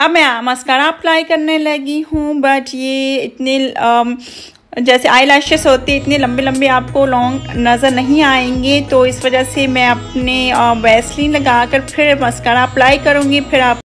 अब मैं mascara apply करने लगी हूँ बट ये इतने um, जैसे आई लैशेस होती है इतने लंबे लंबे आपको लॉन्ग नज़र नहीं आएँगे तो इस वजह से मैं अपने वैसलिन लगा कर फिर मस्कारा अप्लाई करूँगी, फिर आप